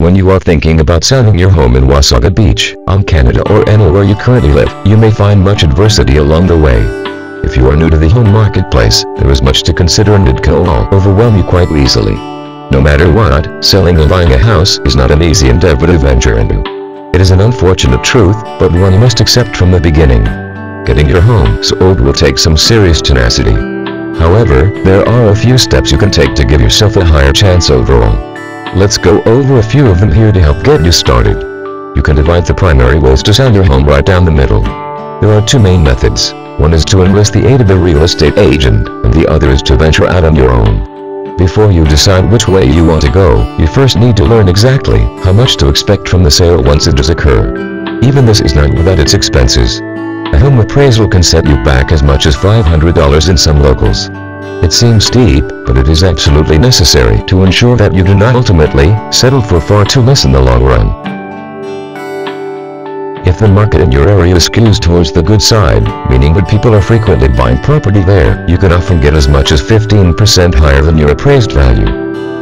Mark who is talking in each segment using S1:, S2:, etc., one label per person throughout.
S1: When you are thinking about selling your home in Wasaga Beach, on Canada or anywhere you currently live, you may find much adversity along the way. If you are new to the home marketplace, there is much to consider and it can all overwhelm you quite easily. No matter what, selling or buying a house is not an easy endeavor to venture into. It is an unfortunate truth, but one you must accept from the beginning. Getting your home sold will take some serious tenacity. However, there are a few steps you can take to give yourself a higher chance overall. Let's go over a few of them here to help get you started. You can divide the primary ways to sell your home right down the middle. There are two main methods. One is to enlist the aid of a real estate agent, and the other is to venture out on your own. Before you decide which way you want to go, you first need to learn exactly how much to expect from the sale once it does occur. Even this is not without its expenses. A home appraisal can set you back as much as $500 in some locals. It seems steep, but it is absolutely necessary to ensure that you do not ultimately settle for far too less in the long run. If the market in your area skews towards the good side, meaning that people are frequently buying property there, you can often get as much as 15% higher than your appraised value.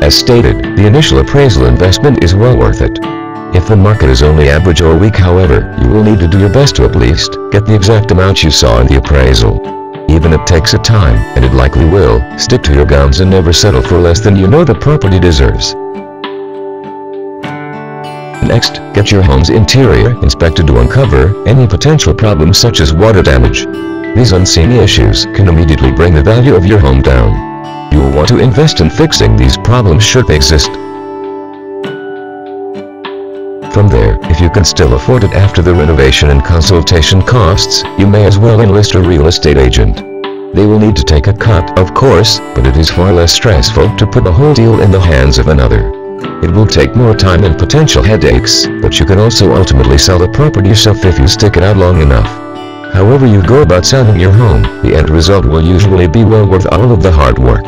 S1: As stated, the initial appraisal investment is well worth it. If the market is only average or weak however, you will need to do your best to at least get the exact amount you saw in the appraisal. Even if it takes a time, and it likely will, stick to your guns and never settle for less than you know the property deserves. Next, get your home's interior inspected to uncover any potential problems such as water damage. These unseen issues can immediately bring the value of your home down. You will want to invest in fixing these problems should they exist. From there, if you can still afford it after the renovation and consultation costs, you may as well enlist a real estate agent. They will need to take a cut, of course, but it is far less stressful to put the whole deal in the hands of another. It will take more time and potential headaches, but you can also ultimately sell the property yourself if you stick it out long enough. However you go about selling your home, the end result will usually be well worth all of the hard work.